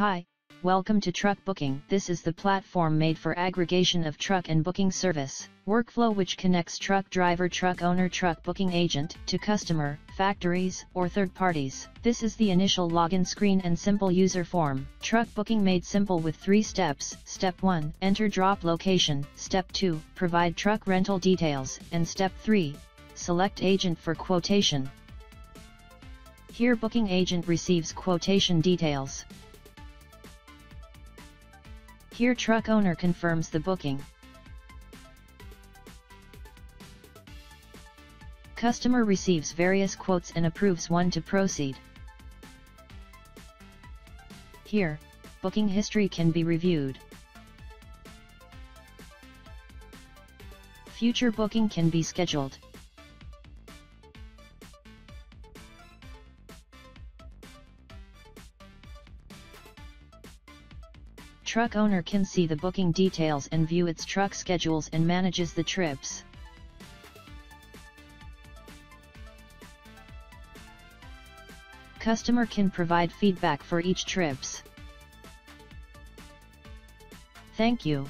Hi, welcome to Truck Booking. This is the platform made for aggregation of truck and booking service, workflow which connects truck driver, truck owner, truck booking agent to customer, factories, or third parties. This is the initial login screen and simple user form. Truck booking made simple with three steps. Step 1, enter drop location. Step 2, provide truck rental details. And step 3, select agent for quotation. Here booking agent receives quotation details. Here truck owner confirms the booking. Customer receives various quotes and approves one to proceed. Here, booking history can be reviewed. Future booking can be scheduled. Truck owner can see the booking details and view its truck schedules and manages the trips. Customer can provide feedback for each trips. Thank you.